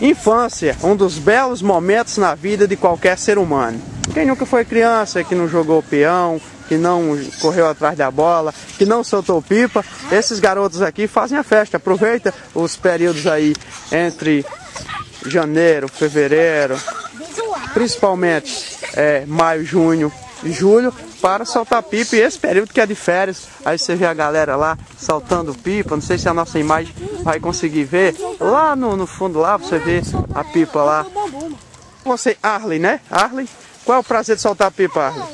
Infância, um dos belos momentos na vida de qualquer ser humano. Quem nunca foi criança, que não jogou peão, que não correu atrás da bola, que não soltou pipa, esses garotos aqui fazem a festa. Aproveita os períodos aí entre janeiro, fevereiro, principalmente é, maio, junho julho, para soltar pipa. E esse período que é de férias, aí você vê a galera lá soltando pipa. Não sei se a nossa imagem vai conseguir ver. Lá no, no fundo lá, você vê a pipa lá. Você, Arley, né? Arley, qual é o prazer de soltar pipa, Arley?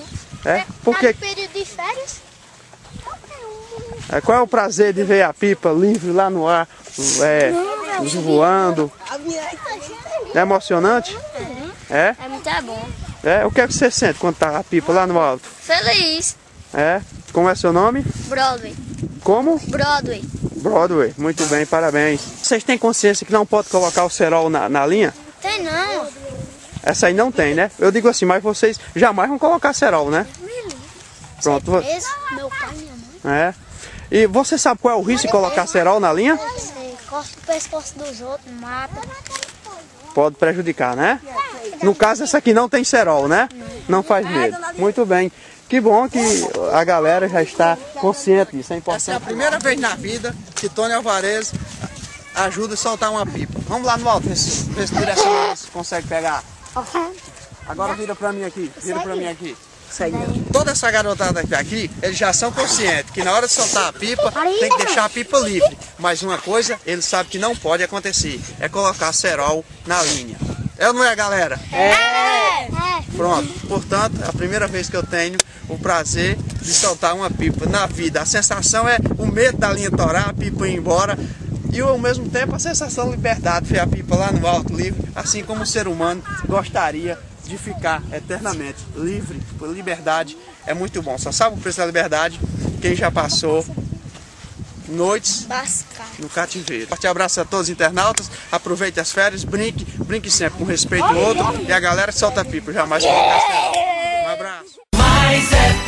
É? Porque... período de férias? É, qual é o prazer de ver a pipa livre lá no ar, é, voando? É emocionante? É? É muito bom. É? O que é que você sente quando tá a pipa lá no alto? Feliz. É? Como é seu nome? Broadway. Como? Broadway. Broadway. Muito bem, parabéns. Vocês têm consciência que não pode colocar o cerol na, na linha? Tem não. Essa aí não tem, né? Eu digo assim, mas vocês jamais vão colocar cerol, né? Pronto. Esse, meu pai minha mãe. É. E você sabe qual é o risco de colocar cerol na linha? Você corta o pescoço dos outros, mata. Pode prejudicar, né? No caso, essa aqui não tem cerol, né? Não faz medo. Muito bem. Que bom que a galera já está consciente disso, é importante. Essa é a primeira vez na vida que Tony Alvarez ajuda a soltar uma pipa. Vamos lá no alto, ver se ver se consegue pegar. Agora vira pra mim aqui, vira pra mim aqui. Toda essa garotada que tá aqui, eles já são conscientes que na hora de soltar a pipa, tem que deixar a pipa livre. Mas uma coisa, eles sabem que não pode acontecer, é colocar cerol na linha. É ou não é, galera? É. Pronto. Portanto, é a primeira vez que eu tenho o prazer de soltar uma pipa na vida. A sensação é o medo da linha torar, a pipa ir embora. E ao mesmo tempo a sensação de liberdade, ver a pipa lá no alto livre, assim como o ser humano gostaria de ficar eternamente livre, liberdade é muito bom. Só sabe o preço da liberdade quem já passou noites Bascar. no cativeiro. Forte abraço a todos os internautas, aproveite as férias, brinque, brinque sempre com respeito ao outro e a galera solta pipa, jamais coloca Um abraço. É